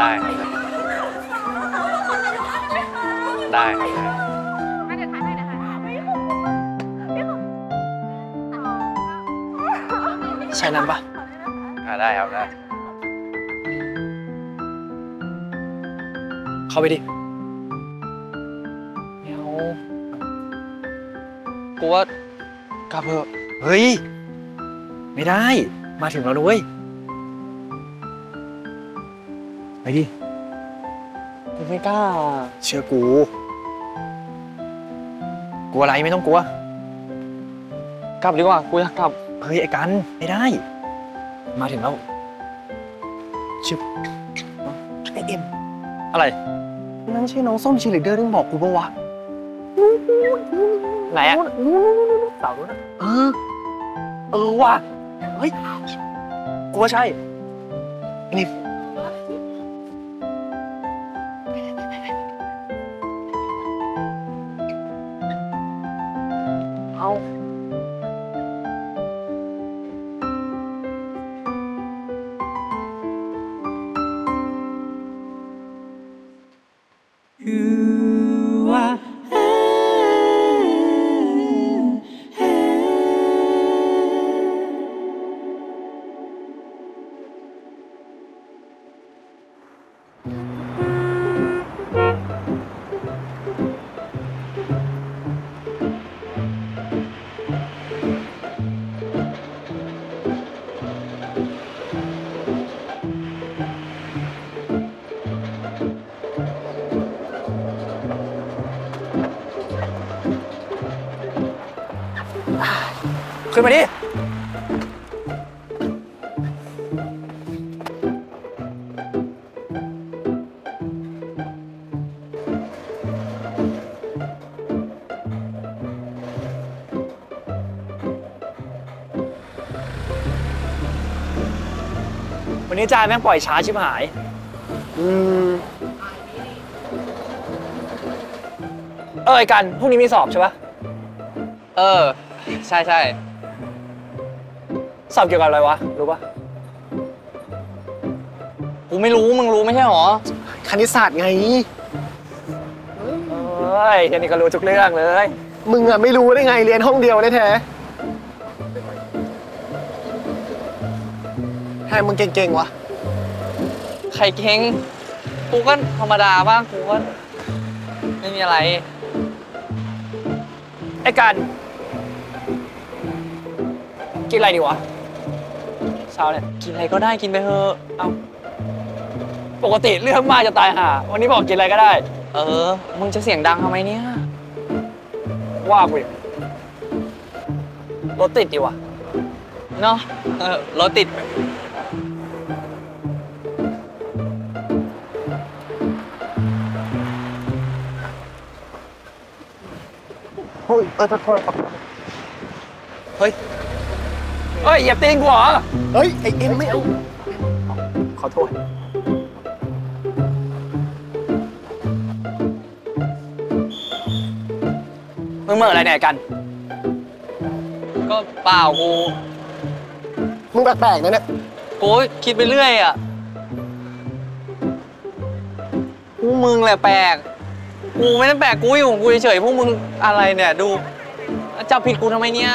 ได้ครับได้ครับได้มาเดี๋ยวถ่ายให้นะคะพี่ขอพี่ขอใช่นั้นปะอ่าได้ครับได้เข้าไปดิเดี๋ยวกูว่ากลับเถอะเฮ้ย ไม่ได้ มาถึงแล้วด้วย ดิกูไม่กล้า เชื่อกู กลัวอะไรไม่ต้องกลัว กลับดีกว่า กูอยากกลับ เฮ้ยไอ้กัน ไม่ได้ มาถึงแล้วชึบไอเอ็ม อะไร นั่นใช่น้องส้มชีลิเดอร์ที่บอกกูปะวะ ไหนอะเสาด้วยนะเออ เออว่ะ เฮ้ยกูว่าใช่นี่ you. ขึ้นมาดิ วันนี้จายแม่งปล่อยช้าชิบหาย อืม เออไอ้กันพรุ่งนี้มีสอบใช่ปะ เออ ใช่ใช่ สอบเกี่ยวกับอะไรวะ รู้ปะกูไม่รู้ มึงรู้ไม่ใช่หรอ คณิตศาสตร์ไง เอ้ยแค่นี้ก็รู้ทุกเรื่องเลย มึงอะไม่รู้ได้ไงเรียนห้องเดียวได้แท้แทนมึงเก่งๆวะ ใครเก่ง กูก็ธรรมดาบ้าง กูก็ไม่มีอะไร ไอ้กัน กินอะไรดีวะเช้าเนี่ยกินอะไรก็ได้กินไปเถอะปกติเรื่องมากจะตายห่าวันนี้บอกกินอะไรก็ได้ เออ มึงจะเสียงดังทำไมเนี่ย ว่ากูอีกรถติดดีวะเนาะเออรถติด เฮ้ยเออโทษเฮ้ย เฮ้ยเหยียบตีนกูเหรอ เฮ้ย ไอเอ็มไม่เอา ขอโทษ มึงเหมื่ออะไรเนี่ยไอ้กัน ก็เปล่ากูมึงแปลกๆนะเนี่ยกูคิดไปเรื่อยอะพวกมึงแหละแปลก กูไม่ได้แปลกกูอยู่ของกูเฉยๆพวกมึงอะไรเนี่ยดูจับผิดกูทำไมเนี่ย